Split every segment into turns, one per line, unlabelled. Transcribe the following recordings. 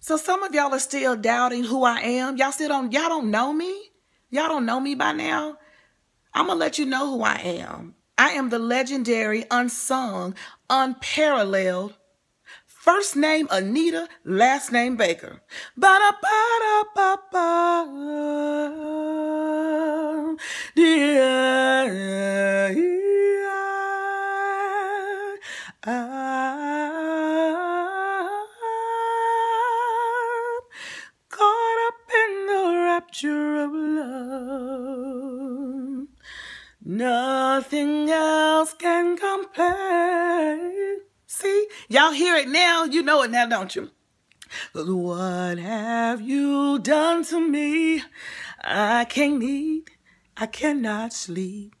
So some of y'all are still doubting who I am. Y'all still don't, y'all don't know me. Y'all don't know me by now. I'm going to let you know who I am. I am the legendary, unsung, unparalleled, first name Anita, last name Baker. Ba-da-ba-da-ba-ba. Yeah. I'm love. Nothing else can compare. See, y'all hear it now. You know it now, don't you? what have you done to me? I can't eat, I cannot sleep.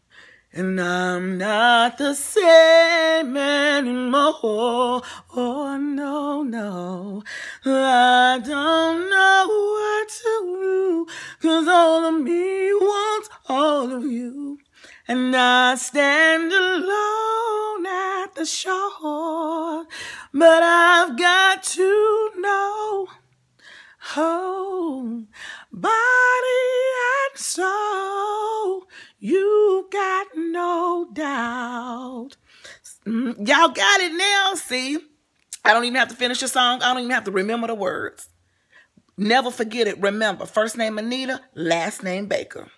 And I'm not the same anymore. Oh, no, no. I don't know what to do. Cause me wants all of you. And I stand alone at the shore. But I've got to know. Oh, body and soul, you got no doubt. Mm, Y'all got it now, see? I don't even have to finish the song. I don't even have to remember the words. Never forget it. Remember, first name Anita, last name Baker.